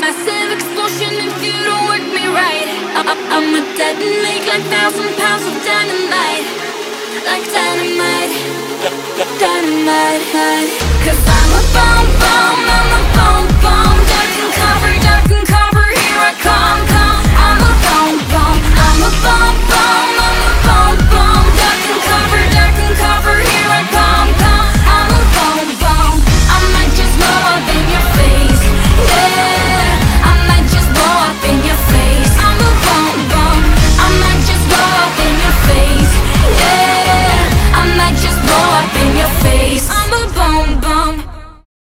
massive explosion if you don't work me right. I- am a detonate like thousand pounds of dynamite, like dynamite, dynamite.